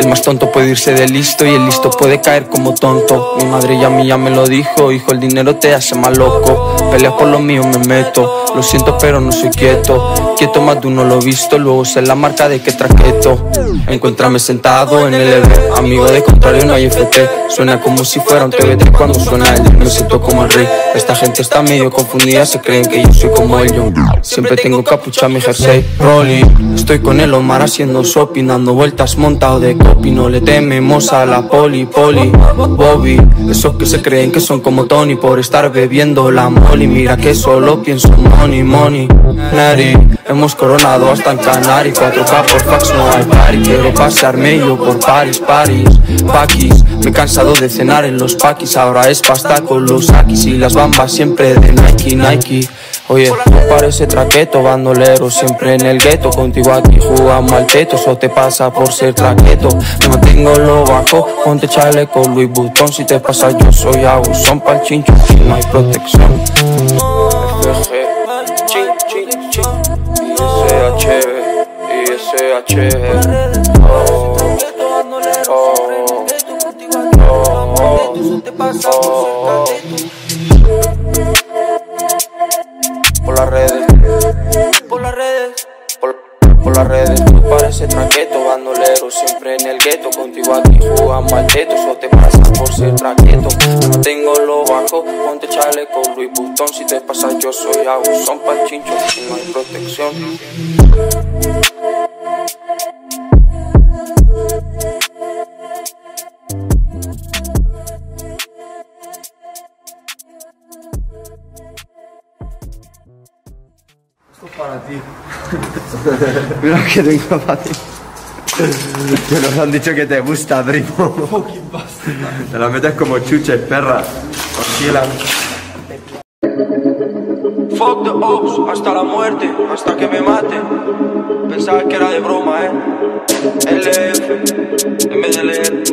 El más tonto puede irse de listo y el listo puede caer como tonto. Mi madre ya a mí ya me lo dijo, hijo, el dinero te hace más loco. Peleas por lo mío me meto, lo siento pero no soy quieto. Quieto más de uno lo visto, luego sé la marca de que traqueto. Encuéntrame sentado en el EV, amigo de contrario no hay FT. Suena como si fuera un TVT cuando suena el me siento como el rey. Esta gente está medio confundida, se creen que yo soy como ellos. Siempre tengo capucha mi jersey, Rolly. Estoy con el Omar haciendo shopping, dando vueltas montado de copy. No le tememos a la poli, poli, Bobby. Esos que se creen que son como Tony por estar bebiendo la molly. Mira que solo pienso money, money. Nari, hemos coronado hasta en Canary. 4K por fax, no hay party. Quiero pasearme yo por Paris, Paris, Paquis. Me he cansado de cenar en los paquis. Ahora es pasta con los akis y las bambas siempre de Nike, Nike. Oye, parece traqueto, bandolero, siempre en el gueto. Contigo aquí jugamos al teto, eso te pasa por ser traqueto. Me mantengo lo bajo, ponte chaleco, Louis Vuitton. Si te pasa, yo soy abusón pa'l chincho, no hay protección. Oh, oh, oh, Por las redes, por las redes, por, por las redes. Tú pareces traqueto, bandolero, siempre en el quieto. Contigo aquí jugamos al teto, eso te pasa por ser traqueto. No tengo lo bajo, ponte chaleco Louis Vuitton. Si te pasa, yo soy abusón pa'l chincho, si no hay protección. Esto para ti. Mira que tengo para ti. Que nos han dicho que te gusta, primo. Te la metes como chuches, perra. Oscila. Fuck the ops, hasta la muerte, hasta que me mate. Pensaba que era de broma, eh. LF, en vez de leer.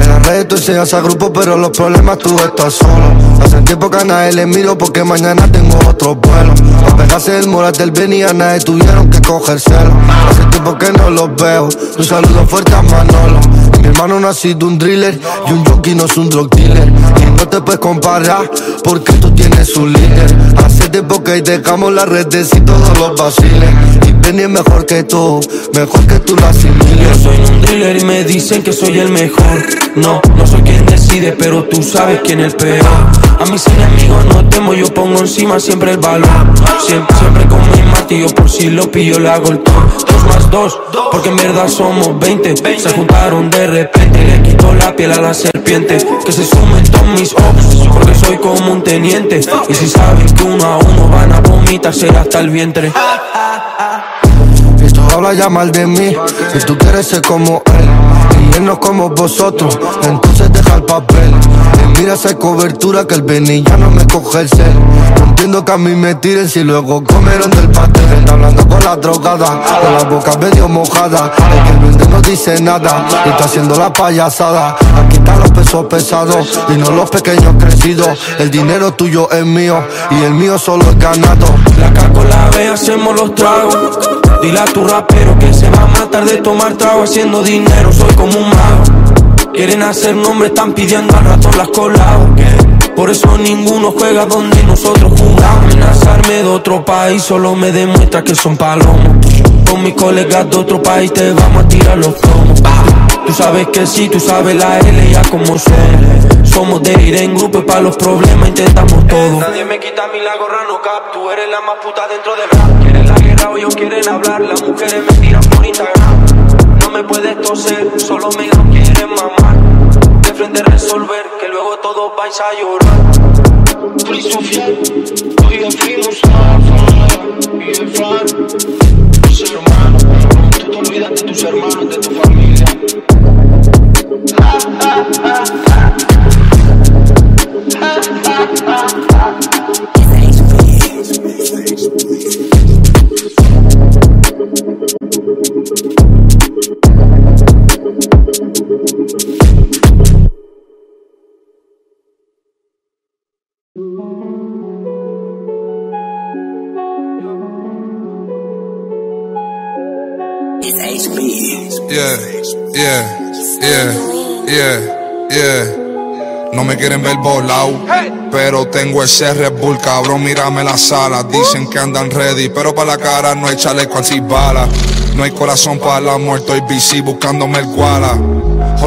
En las redes tú enseñas a grupo, pero los problemas tú estás solo. Hace tiempo que a nadie le miro porque mañana tengo otro vuelo. A pegarse el moral del Ben y a nadie tuvieron que cogérselo. Hace tiempo que no los veo. Un saludo fuerte a Manolo. Mi hermano no ha un driller y un jockey no es un drug dealer. Y no te puedes comparar porque tú tienes un líder. Hace tiempo que dejamos las redes y todos los vaciles. Y es mejor que tú, mejor que tú lo Yo asimiles. soy un driller y me dicen que soy el mejor. No, no soy quien decide, pero tú sabes quién es el peor. A mis enemigos no temo, yo pongo encima siempre el balón. Siempre, siempre con mi martillo, por si lo pillo le hago el tour. Dos más dos, porque en verdad somos 20. Se juntaron de repente, quito la piel a la serpiente. Que se sumen todos mis ops, porque soy como un teniente. Y si saben que uno a uno van a vomitarse hasta el vientre. Y tú hablas ya mal de mí Y tú quieres ser como él no como vosotros Entonces deja el papel. Y mira esa cobertura que el ya no me coge el cel. Entiendo que a mí me tiren Si luego comieron del pastel. Está hablando con la drogada Con la boca medio mojada El que vende no dice nada Y está haciendo la payasada. Aquí están los pesos pesados Y no los pequeños crecidos. El dinero tuyo es mío Y el mío solo es ganado. La caco la ve, hacemos los tragos. Dile a tu rapero que se va a matar de tomar trago haciendo dinero. Soy como Quieren hacer nombre, están pidiendo al rato las colados. Por eso ninguno juega donde nosotros jugamos. Amenazarme de otro país solo me demuestra que son palomos. Con mis colegas de otro país te vamos a tirar los plomos. Tú sabes que sí, tú sabes la L ya como somos. Somos de ir en grupo y para los problemas intentamos todo. Nadie me quita a mí la gorra, no cap. Tú eres la más puta dentro del rap. Quieren la guerra o ellos quieren hablar. Las mujeres me tiran por Instagram. No me puedes toser, solo me lo quieren mamar. De frente resolver, que luego todos vais a llorar. Su fiel, hoy fuimos a far y de far. Tus hermanos, tú te olvidas de tus hermanos, de tu familia. Yeah, yeah, yeah, yeah, yeah. No me quieren ver volado, pero tengo ese Red Bull, cabrón, mírame la sala. Dicen que andan ready, pero para la cara no hay chaleco así bala. No hay corazón para la muerte, busy buscándome el guala.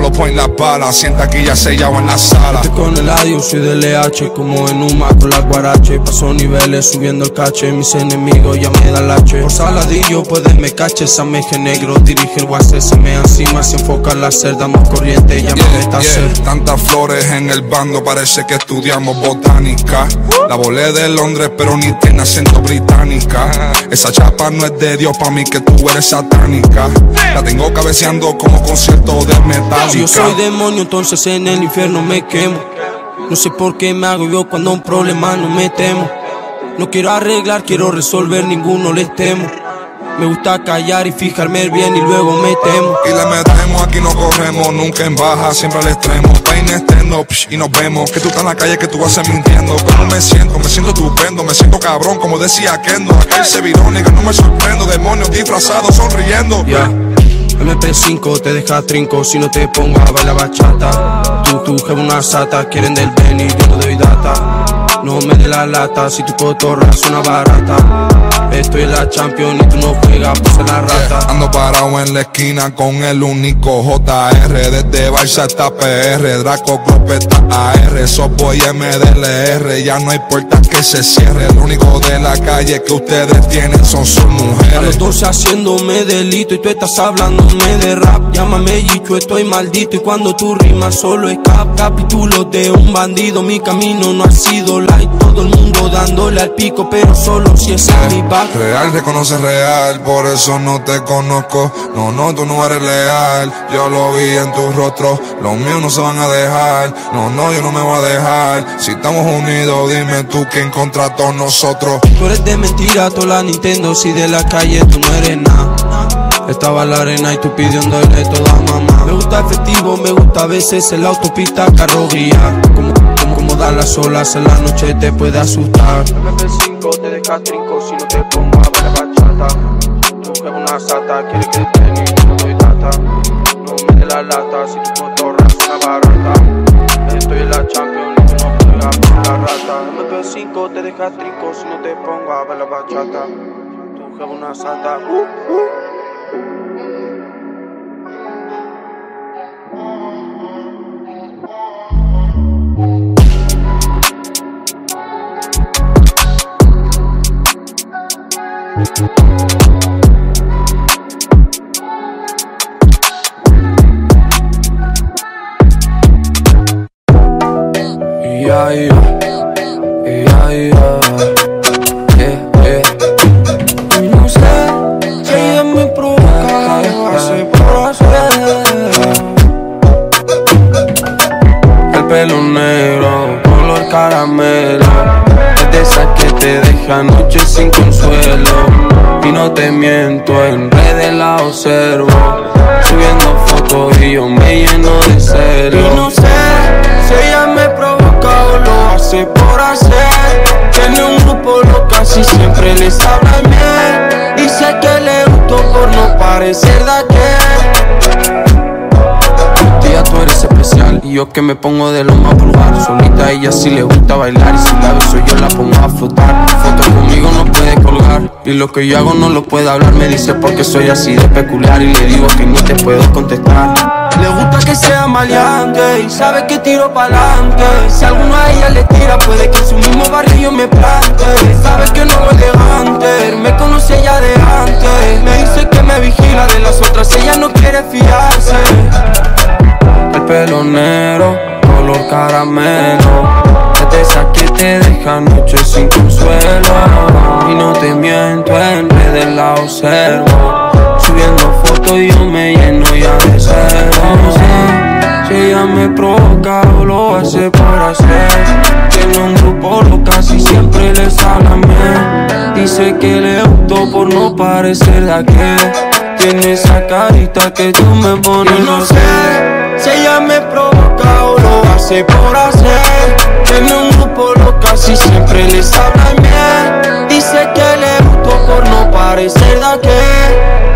Solo point la bala, sienta que ya sellado en la sala. Estoy con el adiós, soy del LH Como en Uma con la guarache Paso niveles subiendo el cache Mis enemigos ya me dan lache Por saladillo puedes me cache Sameje negro dirige el guase Se me encima se enfoca en la cerda Más corriente ya me meta yeah. Tantas flores en el bando, parece que estudiamos botánica. La volé de Londres, pero ni tiene acento británica. Esa chapa no es de Dios, pa' mí que tú eres satánica. La tengo cabeceando como concierto de metal. Si yo soy demonio entonces en el infierno me quemo No sé por qué me hago yo cuando un problema no me temo No quiero arreglar, quiero resolver, ninguno les temo Me gusta callar y fijarme bien y luego me temo Y le metemos, aquí no corremos, nunca en baja, siempre al extremo. Peine externo, psh, y nos vemos. Que tú estás en la calle, que tú vas a mintiendo. Pero me siento, me siento estupendo, me siento cabrón, como decía Kendo. Aquel se viró, no me sorprendo. Demonios disfrazados, sonriendo. MP5 te deja trinco si no te pongo a bailar bachata. Tú, tú, jefe una sata, quieren del Benny, yo no doy data. No me des la lata, si tu cotorra suena barata. Estoy en la champion y tú no juegas, pues la rata. Ando parado en la esquina con el único JR Desde Barça hasta PR, Draco Grupeta AR Soy MDLR, ya no hay puertas que se cierren Lo único de la calle que ustedes tienen son sus A los mujeres 12 haciéndome delito y tú estás hablándome de rap. Llámame Yicho, estoy maldito y cuando tú rimas solo es cap Capítulo de un bandido, mi camino no ha sido light Todo el mundo dándole al pico, pero solo si es a mi back Real reconoce real, por eso no te conozco. No, no, tú no eres leal. Yo lo vi en tu rostro. Los míos no se van a dejar. No, no, yo no me voy a dejar. Si estamos unidos, dime tú quién contra todos nosotros. Tú eres de mentira, toda la Nintendo, si de la calle tú no eres nada. Estaba en la arena y tú pidiéndole toda mamá. Me gusta efectivo, me gusta a veces en la autopista carro. Como, las olas en la noche te puede asustar. MP5 te deja trinco si no te pongo a ver bachata. Tu jefa una sata, quiere que te y yo doy data. No me dé la lata si tu cotorra es una barata. Estoy en la champion y tú no juegas por la rata. MP5 te deja trinco si no te pongo a ver la bachata. Tu jefa una sata. Uh, uh. Yeah, yeah, que me pongo de lo más vulgar. Solita ella sí le gusta bailar y si la beso yo la pongo a flotar. Foto conmigo no puede colgar y lo que yo hago no lo puede hablar. Me dice porque soy así de peculiar y le digo que ni te puedo contestar. Le gusta que sea maleante y sabe que tiro pa'lante. Si alguno a ella le tira, puede que en su mismo barrio me plante. Sabe que no es elegante, me conoce ya de antes. Me dice que me vigila de las otras, ella no quiere fiarse. El pelo negro, color caramelo. Es de esa que te deja noche sin consuelo. Y no te miento, en redes la observo. Subiendo fotos y yo me lleno ya de si ella me provoca o lo hace por hacer. Tiene un grupo loca, si siempre les habla. Dice que le gustó por no parecer de aquel. Tiene esa carita que tú me pones Y no sé si ella me provoca o lo hace por hacer. Tiene un grupo loca, si siempre les habla miel. Dice que le gustó por no parecer de aquel.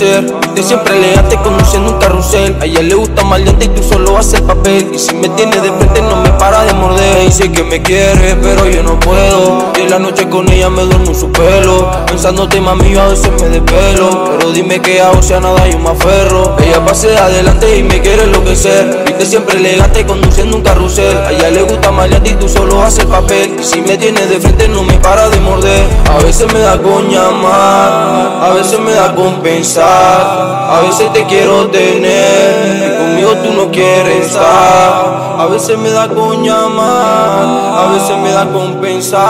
Yo siempre elegante conduciendo un A ella le gusta maleante y tú solo haces papel. Y si me tiene de frente no me para de morder. Dice que me quiere pero yo no puedo. Y en la noche con ella me duermo su pelo. Pensándote mami yo a veces me despelo. Pero dime que hago si a nada yo me aferro. Ella pase adelante y me quiere enloquecer. Viste siempre elegante conduciendo un carrusel. A ella le gusta maleante y tú solo haces papel. Y si me tiene de frente no me para de morder. A veces me da con llamar A veces me da con pensar A veces te quiero tener Y conmigo tú no quieres estar. A veces me da con llamar A veces me da con pensar.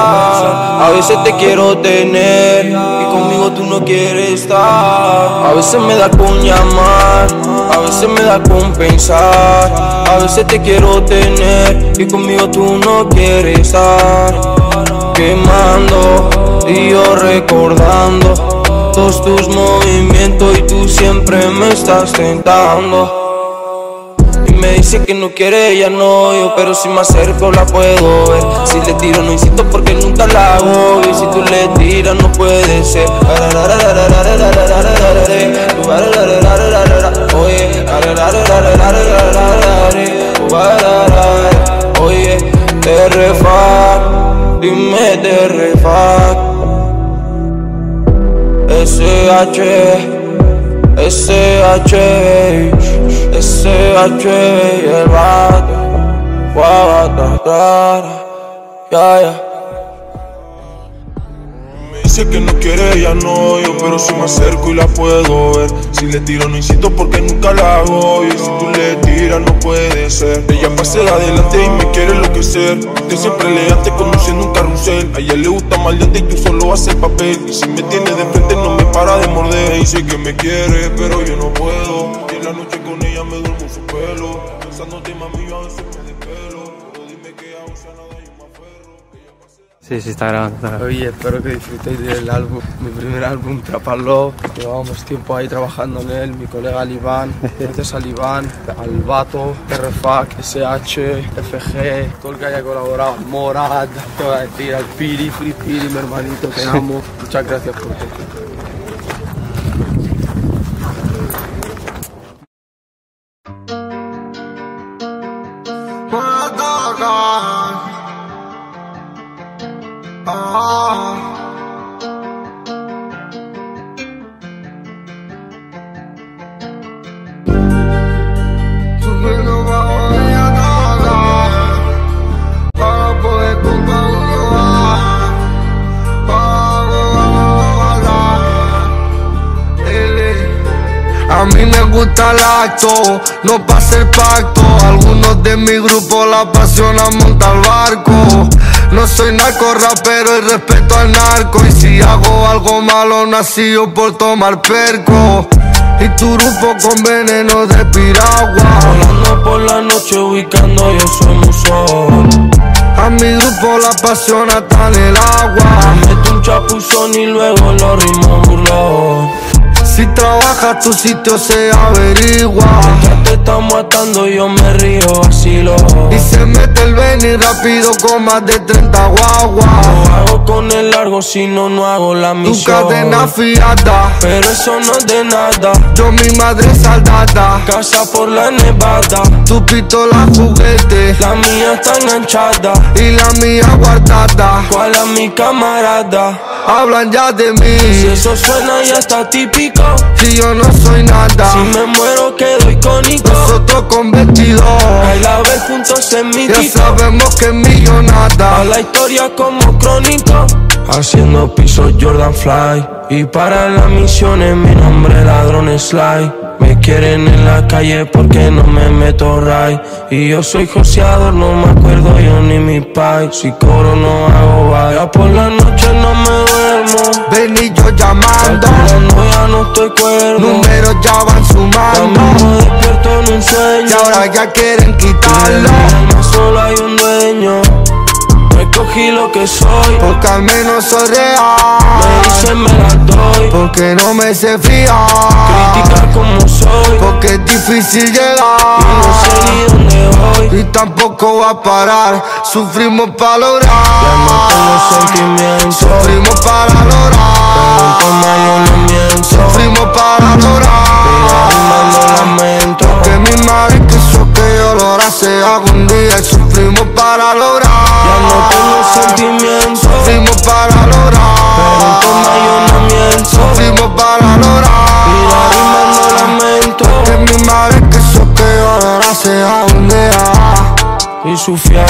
A veces te quiero tener Y conmigo tú no quieres estar. A veces me da con llamar A veces me da con pensar. A veces te quiero tener Y conmigo tú no quieres estar. Quemando y yo recordando Todos tus movimientos y tú siempre me estás tentando. Y me dice que no quiere, ella no yo Pero si me acerco la puedo ver. Si le tiro no insisto porque nunca la hago Y si tú le tiras no puede ser. Oye, te refac, dime te refac SH, SH, SH, el vato, guabatara, ya, ya. Me dice que no quiere, ya no yo Pero si me acerco y la puedo ver. Si le tiro no insisto porque nunca la hago. Y si tú le tiras no puede ser. Ella pase adelante y me quiere enloquecer. Yo siempre elegante conduciendo un carrusel. A ella le gusta maleante y tú solo haces papel. Y si me tiene de frente no me para de morder. Dice que me quiere pero yo no puedo. Y en la noche con ella me duermo su pelo. Pensándote mami Sí, sí, está grabando, está grabando. Oye, espero que disfrutéis del álbum, mi primer álbum, Trapalo. Llevábamos tiempo ahí trabajando en él, mi colega Alibán, gracias a Alibán, al Vato, RFAC, SH, FG, todo el que haya colaborado, Morad, te voy a decir, al Piri, Free Piri, mi hermanito, te amo. Muchas gracias por todo. El acto, no pasa el pacto. Algunos de mi grupo la apasiona montar barco. No soy narco rapero y respeto al narco. Y si hago algo malo, nací yo por tomar perco. Y tu grupo con veneno de piragua. Volando por la noche ubicando yo soy musón A mi grupo la apasiona en el agua. Meto un chapuzón y luego lo ritmo burlón Si trabajas tu sitio se averigua. Mientras te estamos atando yo me río vacilo Y se mete el Benny rápido con más de 30 guaguas. Lo hago con el largo si no no hago la Tu misión cadena fiada. Pero eso no es de nada Yo mi madre saldada. Casa por la nevada Tu pistola juguete. La mía está enganchada Y la mía guardada. ¿Cuál es mi camarada? Hablan ya de Si mí. eso suena ya está típico Si yo no soy nada. Si me muero quedo icónico. Nosotros con 22. Hay la vez juntos en mi Ya sabemos que es millonada. A la historia como crónico. Haciendo pisos Jordan Fly. Y para las misiones mi nombre ladrón Sly. Me quieren en la calle porque no me meto right Y yo soy joseador, no me acuerdo yo ni mi pai. Si cobro no hago vaya por la noche no me Ven y yo llamando. Calculando ya no estoy cuerdo Números ya van sumando. Camino despierto en un sueño Y ahora ya quieren En quitarlo. alma solo hay un dueño No escogí lo que soy Porque al menos soy Me real. dicen me la doy Porque no me sé fiar. Criticar como soy Porque es difícil Y llegar. no sé ni dónde hoy y tampoco va a parar. Sufrimos para lograr. Ya no tengo sentimientos Sufrimos para lograr. Pero yo no miento Sufrimos para lograr. Rimando lamento Que mi madre quiso que yo lograse algún día y sufrimos para lograr. Ya no tengo sentimientos Sufrimos para lograr. Pero yo no miento Sufrimos para lograr. Mira rimando lamento Que mi madre quiso que yo lograse algún día. Y Sufian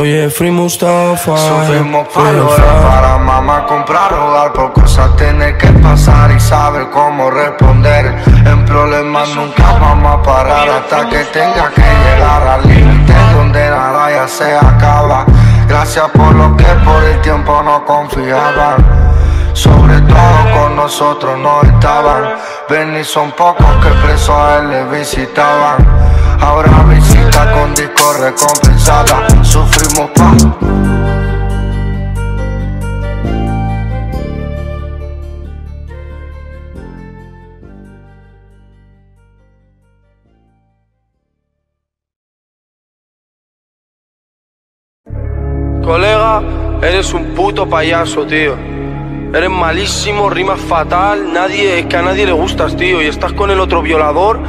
Oye, Free Mustafa Sufrimos para Free lograr, Mustafa. para mamá comprar hogar Por cosas. Tiene que pasar y saber cómo responder. En problemas nunca vamos a parar Hasta que tenga que llegar al límite Donde nada ya se acaba. Gracias por lo que por el tiempo no confiaban sobre todo con nosotros no estaban. Ven y son pocos que presos a él le visitaban. Ahora visita con disco recompensada. Sufrimos pa' Colega, eres un puto payaso, tío. Eres malísimo, rimas fatal, nadie, es que a nadie le gustas, tío. Y estás con el otro violador,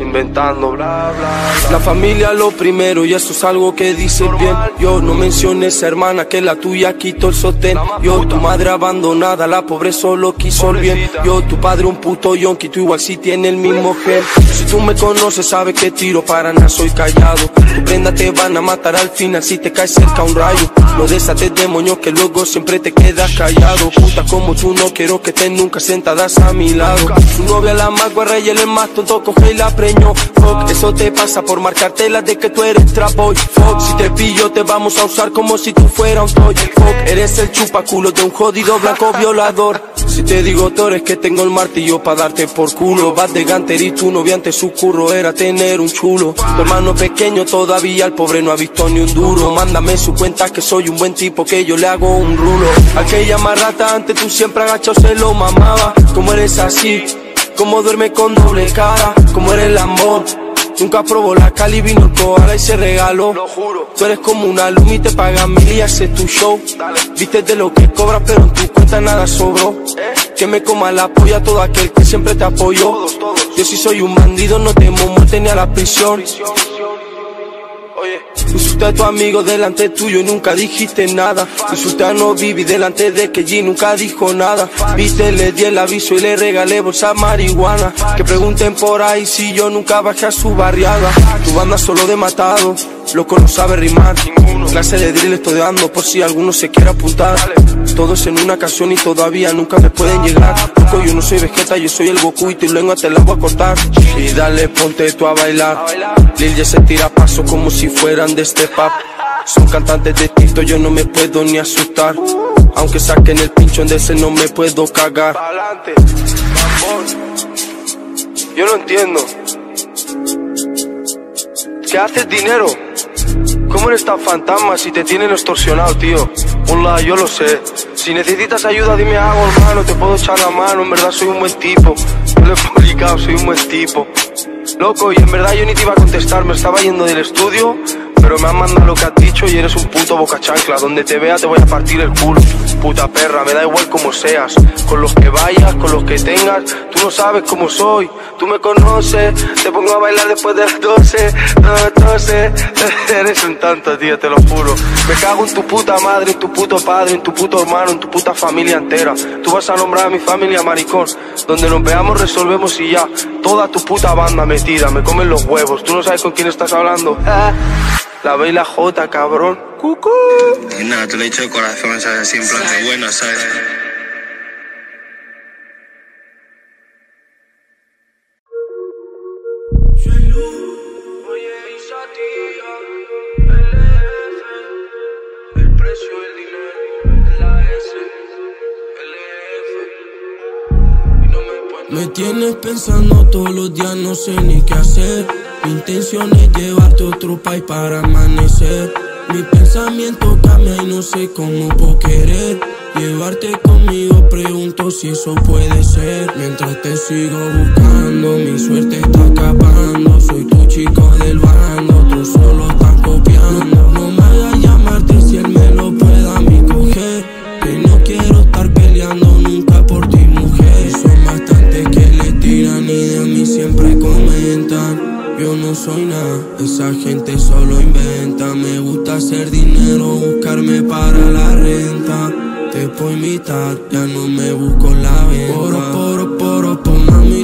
inventando, bla, bla, bla. La familia lo primero y eso es algo que dices bien. Yo no menciones hermana que la tuya quitó el sostén. Yo tu madre abandonada, la pobre solo quiso el bien. Yo tu padre un puto yonki, tú igual si tiene el mismo gen. Si tú me conoces sabes que tiro para nada soy callado prenda te van a matar al final si te cae cerca un rayo. No desates demonios que luego siempre te quedas callado. Puta como tú no quiero que estés nunca sentadas a mi lado. Tu novia la más guarra y él es más tonto coge y la preñó Fuck, eso te pasa por marcarte la de que tú eres trap boy Fuck, si te pillo te vamos a usar como si tú fueras un toy. Fuck, eres el chupaculo de un jodido blanco violador. Si te digo Torres que tengo el martillo para darte por culo. Vas de ganter y tu novia ante su curro era tener un chulo. Tu hermano pequeño todavía el pobre no ha visto ni un duro Mándame su cuenta que soy un buen tipo que yo le hago un rulo Aquella marrata antes tú siempre agachado se lo mamaba Como eres así como duerme con doble cara, como eres el amor. Nunca probó la cali, vino el koala y se regaló. Lo juro. Tú eres como una luz y te pagan mil y haces tu show. Viste de lo que cobras, pero en tu cuenta nada sobró. Que me coma la polla todo aquel que siempre te apoyó. Todos, todos. Yo si soy un bandido, no temo muerte ni a la prisión. Oye, a tu amigo delante tuyo y nunca dijiste nada. Insulté a no viví delante de que G nunca dijo nada. Viste, le di el aviso y le regalé bolsa marihuana. Que pregunten por ahí si yo nunca bajé a su barriada. Tu banda solo de matado, loco no sabe rimar. Clase de drill estoy dando por si alguno se quiere apuntar. Todos en una canción y todavía nunca me pueden llegar. Loco, yo no soy Vegeta, yo soy el Goku y tu lengua te la voy a cortar. Y dale, ponte tú a bailar. Lil ya se tira paso como si fueran de este pop. Son cantantes de TikTok, yo no me puedo ni asustar. Aunque saquen el pinchón de ese, no me puedo cagar. Yo no entiendo. ¿Qué haces dinero? ¿Cómo eres tan fantasma si te tienen extorsionado, tío? Hola, yo lo sé. Si necesitas ayuda, dime algo, hermano. Te puedo echar la mano. En verdad, soy un buen tipo. Yo lo he publicado, soy un buen tipo. Loco, y en verdad yo ni te iba a contestar. Me estaba yendo del estudio. Pero me han mandado lo que has dicho y eres un puto boca chancla. Donde te vea te voy a partir el culo. Puta perra, me da igual como seas. Con los que vayas, con los que tengas. Tú no sabes cómo soy. Tú me conoces. Te pongo a bailar después de las 12. No, 12. eres un tanto, tío, te lo juro. Me cago en tu puta madre, en tu puto padre, en tu puto hermano, en tu puta familia entera. Tú vas a nombrar a mi familia maricón. Donde nos veamos, resolvemos y ya. Toda tu puta banda metida. Me comen los huevos. Tú no sabes con quién estás hablando. Ah, La B y la J, cabrón. Cucú. Y nada, te lo he dicho de corazón, ¿sabes? Así en plan de bueno, ¿sabes? Me tienes pensando todos los días, no sé ni qué hacer. Mi intención es llevarte a otro país para amanecer. Mi pensamiento cambia y no sé cómo puedo querer. Llevarte conmigo, pregunto si eso puede ser. Mientras te sigo buscando, mi suerte está acabando. Soy tu chico comentan. Yo no soy nada, esa gente solo inventa. Me gusta hacer dinero, buscarme para la renta. Te puedo invitar, ya no me busco la venta. Poro, poro, poro, por mami,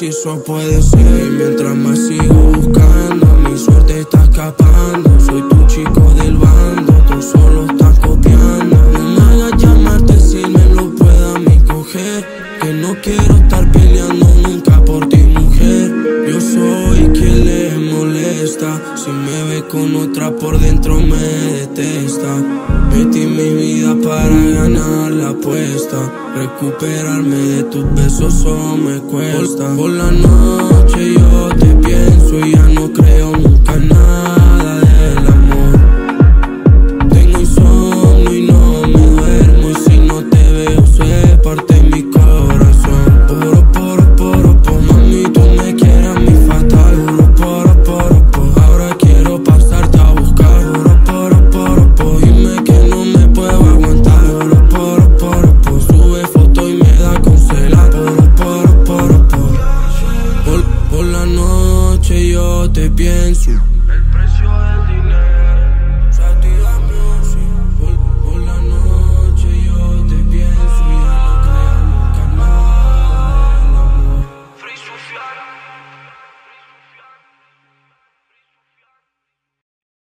si eso puede ser. Mientras más sigo buscando, mi suerte está escapando. Soy tu chico del bando, tú solo estás copiando. No me hagas llamarte si me lo pueda mí coger. Que no quiero estar peleando nunca por ti, mujer. Yo soy quien le molesta. Si me ve con otra por dentro me detesta. Metí mi vida para ganar la apuesta. Recuperarme tus besos o me cuesta. Por la noche yo